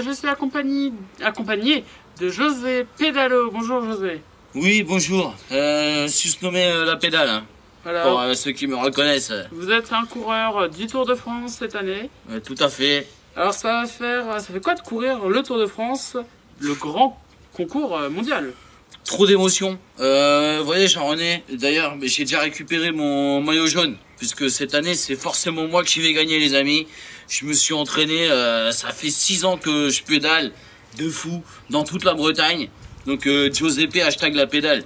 suis accompagné, accompagné de José Pédalo. Bonjour José. Oui, bonjour. Euh, surnommé euh, la pédale, hein, Voilà. pour euh, ceux qui me reconnaissent. Vous êtes un coureur du Tour de France cette année. Euh, tout à fait. Alors ça va faire, ça fait quoi de courir le Tour de France, le grand concours euh, mondial? Trop d'émotions. Euh, vous voyez, Jean-René, d'ailleurs, mais j'ai déjà récupéré mon maillot jaune, puisque cette année, c'est forcément moi qui vais gagner, les amis. Je me suis entraîné, euh, ça fait six ans que je pédale de fou dans toute la Bretagne. Donc, euh, Giuseppe, hashtag la pédale.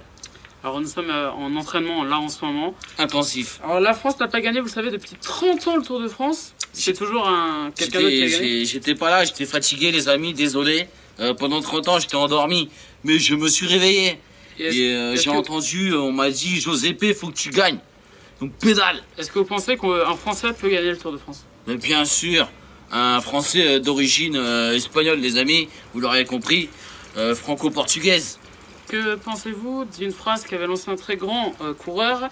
Alors nous sommes euh, en entraînement là en ce moment. Intensif. Alors la France n'a pas gagné, vous savez, depuis 30 ans le Tour de France. C'est toujours un quelqu'un d'autre qui a J'étais gagné. j'ai- j'étais pas là, j'étais fatigué, les amis, désolé. Euh, pendant 30 ans, j'étais endormi. Mais je me suis réveillé. Et euh, j'ai entendu, on m'a dit, Josépé, faut que tu gagnes. Donc pédale. Est-ce que vous pensez qu'un Français peut gagner le Tour de France? Mais bien sûr, un Français euh, d'origine euh, espagnole, les amis, vous l'aurez compris, euh, franco-portugaise. Que pensez-vous d'une phrase qu'avait lancé un très grand coureur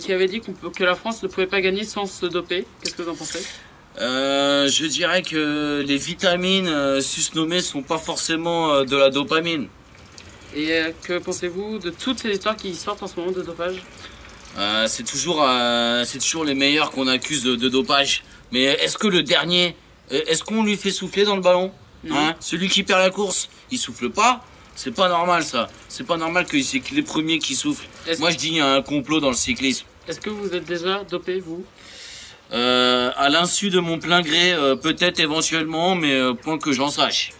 qui avait dit peut- que la France ne pouvait pas gagner sans se doper? Qu'est-ce que vous en pensez? Euh, je dirais que les vitamines euh, susnommées sont pas forcément euh, de la dopamine. Et euh, que pensez-vous de toutes ces histoires qui sortent en ce moment de dopage? Euh, c'est toujours, euh, c'est toujours les meilleurs qu'on accuse de, de dopage. Mais est-ce que le dernier, est-ce qu'on lui fait souffler dans le ballon? Hein? Celui qui perd la course, il souffle pas? C'est pas normal ça. C'est pas normal que c'est les premiers qui soufflent. Moi je dis il y a un complot dans le cyclisme. est-ce que vous êtes déjà dopé, vous? À l'insu de mon plein gré, peut-être éventuellement, mais point que j'en sache.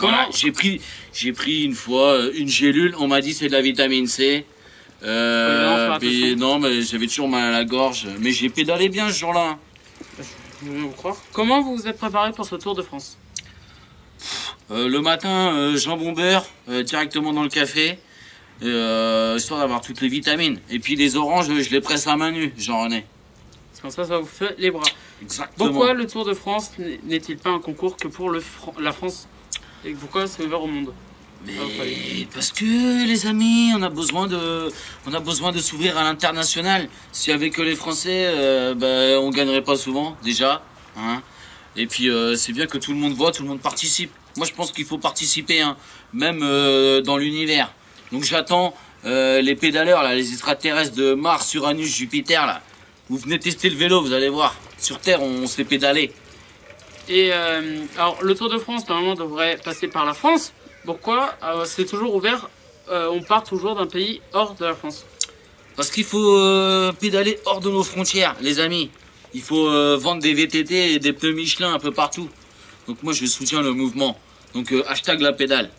Comment Voilà, j'ai pris, j'ai pris une fois euh, une gélule. On m'a dit c'est de la vitamine C. Euh, mais non, mais j'avais toujours mal à la gorge. Mais j'ai pédalé bien ce jour-là. Comment vous vous êtes préparé pour ce Tour de France? Euh, le matin, euh, jambon beurre directement dans le café, euh, histoire d'avoir toutes les vitamines. Et puis les oranges, je les presse à main nue, Jean-René. Comme ça, ça vous fait les bras. Exactement. Pourquoi le Tour de France n'est-il pas un concours que pour le Fran- la France? Et pourquoi c'est ouvert au monde Mais Ah, parce que les amis, on a besoin de, on a besoin de s'ouvrir à l'international. Si avec que les Français, euh, ben, on gagnerait pas souvent déjà, hein. Et puis euh, c'est bien que tout le monde voit, tout le monde participe. Moi je pense qu'il faut participer, hein, même euh, dans l'univers. Donc j'attends euh, les pédaleurs là, les extraterrestres de Mars, Uranus, Jupiter là. Vous venez tester le vélo, vous allez voir. Sur Terre, on sait pédaler. Et euh, alors, le Tour de France, normalement, devrait passer par la France. Pourquoi? Euh, C'est toujours ouvert. euh, on part toujours d'un pays hors de la France. Parce qu'il faut euh, pédaler hors de nos frontières, les amis. Il faut euh, vendre des VTT et des pneus Michelin un peu partout. Donc moi je soutiens le mouvement. Donc euh, hashtag la pédale.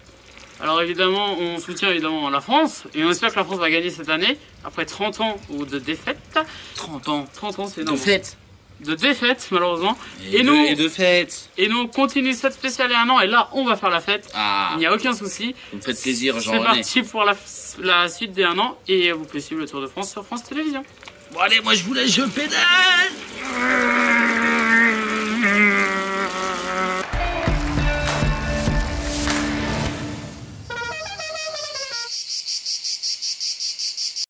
Alors évidemment, on soutient évidemment la France et on espère que la France va gagner cette année après 30 ans de défaite. 30 ans 30 ans, c'est de énorme. fête de défaite malheureusement. Et, nous et de. Et nous on continue cette spéciale et un an et là on va faire la fête. Ah. Il n'y a aucun souci. Vous faites plaisir Jean. C'est parti pour la, suite des un an et vous pouvez suivre le Tour de France sur France Télévisions. Bon allez moi je vous laisse je pédale.